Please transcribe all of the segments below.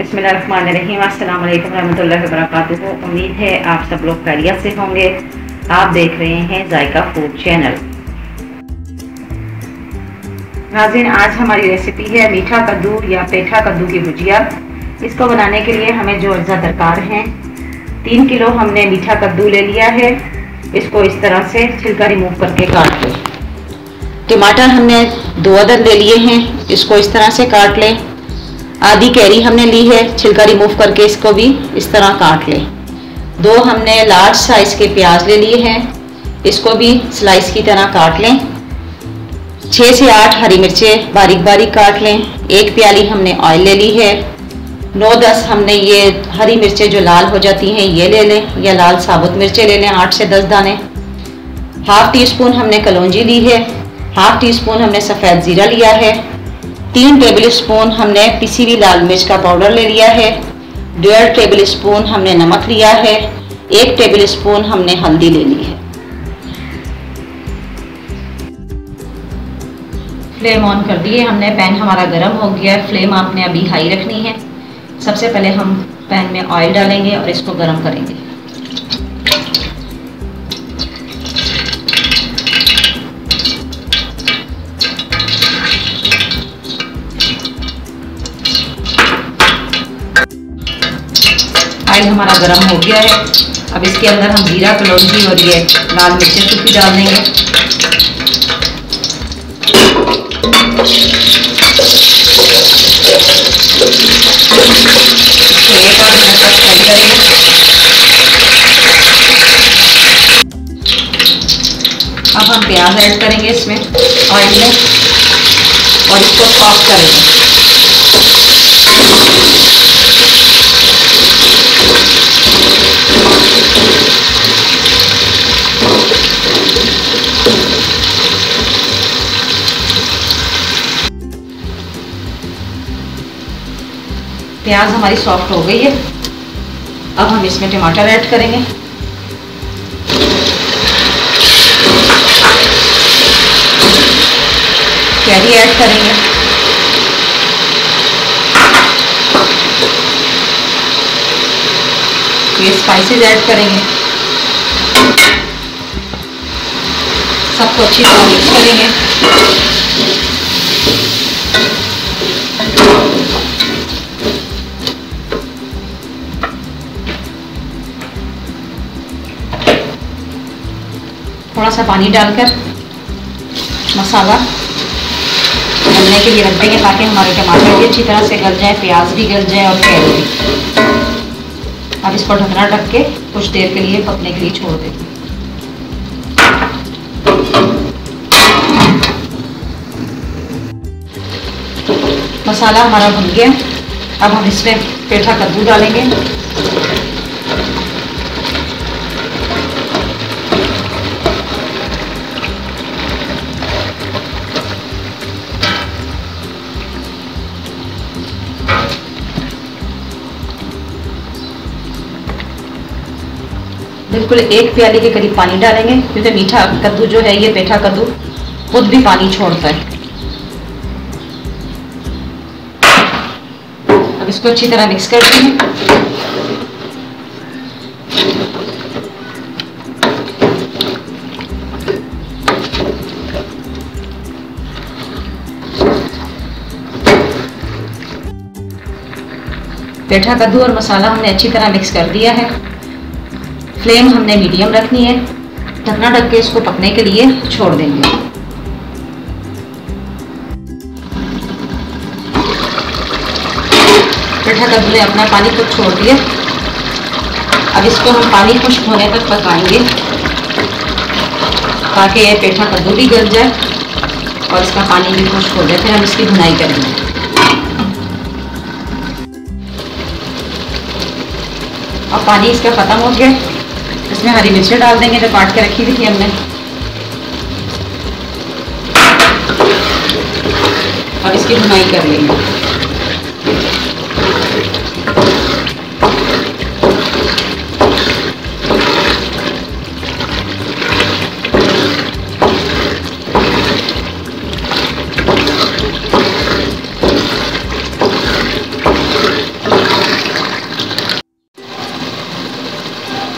बसमीम अल्लाम रहमतुल्लाहि वबरकातुहू। उम्मीद है आप सब लोग खैरियत से होंगे। आप देख रहे हैं जायका फ़ूड चैनल। नाजिन आज हमारी रेसिपी है मीठा कद्दू या पेठा कद्दू की भुजिया। इसको बनाने के लिए हमें जो अज्जा दरकार हैं, तीन किलो हमने मीठा कद्दू ले लिया है। इसको इस तरह से छिलका रिमूव करके काट लें। टमाटर हमने दो अदर ले लिए हैं। इसको इस तरह से काट लें। आधी कैरी हमने ली है, छिलका रिमूव करके इसको भी इस तरह काट लें। दो हमने लार्ज साइज़ के प्याज ले लिए हैं, इसको भी स्लाइस की तरह काट लें। छः से आठ हरी मिर्चें बारीक बारीक काट लें। एक प्याली हमने ऑयल ले ली है। नौ दस हमने ये हरी मिर्चें जो लाल हो जाती हैं, ये ले लें या लाल साबुत मिर्चें ले लें, आठ से दस दाने। हाफ़ टी स्पून हमने कलौजी ली है। हाफ़ टी स्पून हमने सफ़ेद ज़ीरा लिया है। तीन टेबल स्पून हमने पिसी हुई लाल मिर्च का पाउडर ले लिया है। डेढ़ टेबल स्पून हमने नमक लिया है। एक टेबल स्पून हमने हल्दी ले ली है। फ्लेम ऑन कर दिए। हमने पैन हमारा गर्म हो गया। है फ्लेम आपने अभी हाई रखनी है। सबसे पहले हम पैन में ऑयल डालेंगे और इसको गर्म करेंगे। ऑयल हमारा गर्म हो गया है। अब इसके अंदर हम जीरा कलौजी और ये लाल मिर्चें सूखी डाल देंगे। करेंगे अब हम प्याज ऐड करेंगे इसमें ऑयल में, और इसको सॉफ्ट करेंगे। प्याज हमारी सॉफ्ट हो गई है। अब हम इसमें टमाटर ऐड करेंगे। कैरी ऐड करेंगे। ये स्पाइसेस ऐड करेंगे। सबको अच्छी तरह मिक्स करेंगे। थोड़ा सा पानी डालकर मसाला गलने के लिए रख देंगे ताकि हमारे टमाटर भी अच्छी तरह से गल जाए, प्याज भी गल जाए और कैरेट भी। अब इसको ढकना ढक के कुछ देर के लिए पकने के लिए छोड़ देंगे। मसाला हमारा भुन गया। अब हम इसमें पेठा कद्दू डालेंगे। बिल्कुल एक प्याली के करीब पानी डालेंगे, क्योंकि मीठा कद्दू जो है, ये पेठा कद्दू, खुद भी पानी छोड़ता है अब इसको अच्छी तरह मिक्स कर देंगे पेठा कद्दू और मसाला हमने अच्छी तरह मिक्स कर दिया है। फ्लेम हमने मीडियम रखनी है। ढकना ढक के इसको पकने के लिए छोड़ देंगे। पेठा कद्दू अपना पानी को छोड़ दिया। अब इसको हम पानी खुश्क होने तक पकाएँगे। ताकि ये पेठा कद्दू भी गल जाए और इसका पानी भी खुश्क हो जाए। फिर हम इसकी भुनाई करेंगे। अब पानी इसका ख़त्म हो गया। इसमें हरी मिर्ची डाल देंगे, जो काट के रखी हुई थी हमने। और इसकी बुनाई कर लेंगे।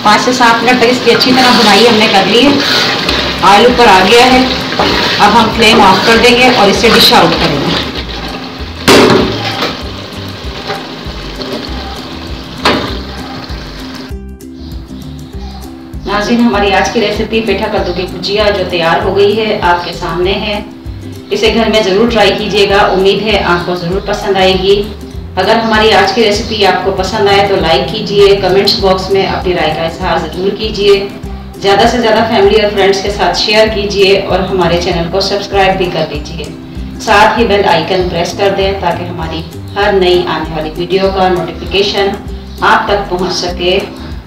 पाँच से सात मिनट तक इसकी अच्छी तरह बुनाई हमने कर ली है। ऑयल ऊपर आ गया है। अब हम फ्लेम ऑफ़ कर देंगे और इसे डिश आउट करेंगे। नाजिन, हमारी आज की रेसिपी पेठा कद्दू की भुजिया जो तैयार हो गई है, आपके सामने है। इसे घर में ज़रूर ट्राई कीजिएगा। उम्मीद है आपको ज़रूर पसंद आएगी। अगर हमारी आज की रेसिपी आपको पसंद आए तो लाइक कीजिए कमेंट्स बॉक्स में अपनी राय का इजहार ज़रूर कीजिए। ज़्यादा से ज़्यादा फैमिली और फ्रेंड्स के साथ शेयर कीजिए और हमारे चैनल को सब्सक्राइब भी कर दीजिए। साथ ही बेल आइकन प्रेस कर दें ताकि हमारी हर नई आने वाली वीडियो का नोटिफिकेशन आप तक पहुँच सके।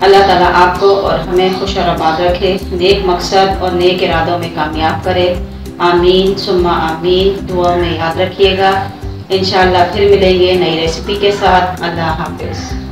अल्लाह ताला आपको और हमें खुश और आबाद रखे, नेक मकसद और नेक इरादों में कामयाब करे। आमीन, सुम्मा आमीन। दुआ में याद रखिएगा। इन फिर मिलेंगे नई रेसिपी के साथ। अल्लाह हाफिज़।